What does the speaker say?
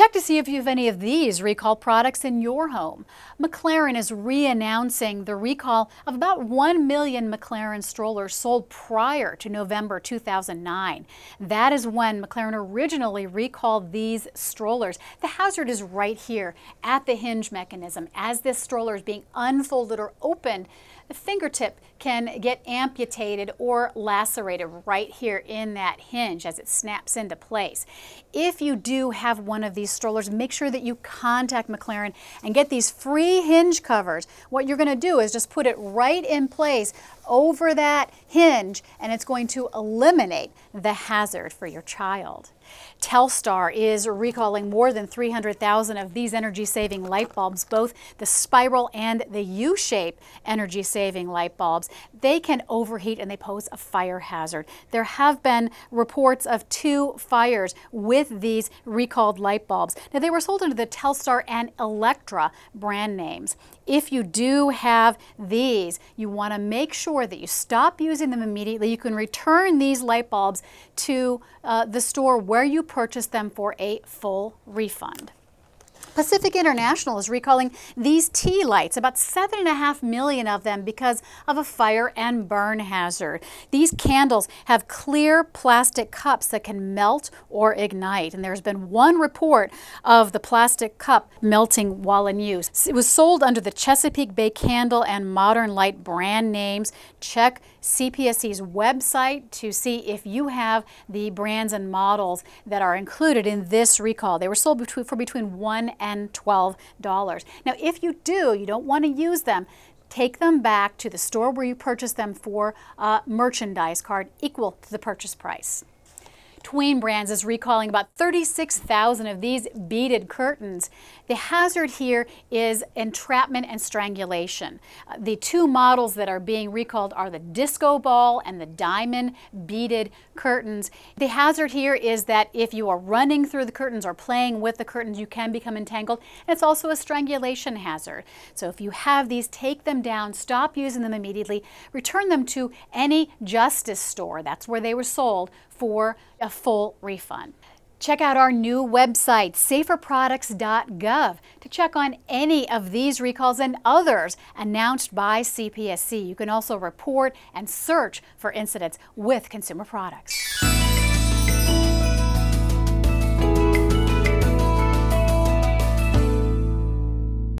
Check to see if you have any of these recall products in your home. Maclaren is re-announcing the recall of about 1 million Maclaren strollers sold prior to November 2009. That is when Maclaren originally recalled these strollers. The hazard is right here at the hinge mechanism. As this stroller is being unfolded or opened, the fingertip can get amputated or lacerated right here in that hinge as it snaps into place. If you do have one of these strollers, make sure that you contact Maclaren and get these free hinge covers. What you're going to do is just put it right in place over that hinge and it's going to eliminate the hazard for your child. Telstar is recalling more than 300,000 of these energy-saving light bulbs, both the spiral and the U-shape energy-saving light bulbs. They can overheat and they pose a fire hazard. There have been reports of two fires with these recalled light bulbs. Now, they were sold under the Telstar and Electra brand names. If you do have these, you want to make sure that you stop using them immediately. You can return these light bulbs to uh, the store where you purchased them for a full refund. Pacific International is recalling these tea lights, about 7.5 million of them because of a fire and burn hazard. These candles have clear plastic cups that can melt or ignite, and there's been one report of the plastic cup melting while in use. It was sold under the Chesapeake Bay Candle and Modern Light brand names. Check CPSC's website to see if you have the brands and models that are included in this recall. They were sold for between 1 and $12. Now, if you do, you don't want to use them, take them back to the store where you purchased them for a merchandise card equal to the purchase price. Tween Brands is recalling about 36,000 of these beaded curtains. The hazard here is entrapment and strangulation. Uh, the two models that are being recalled are the disco ball and the diamond beaded curtains. The hazard here is that if you are running through the curtains or playing with the curtains, you can become entangled. It's also a strangulation hazard. So if you have these, take them down, stop using them immediately, return them to any justice store. That's where they were sold for a full refund. Check out our new website, saferproducts.gov, to check on any of these recalls and others announced by CPSC. You can also report and search for incidents with consumer products.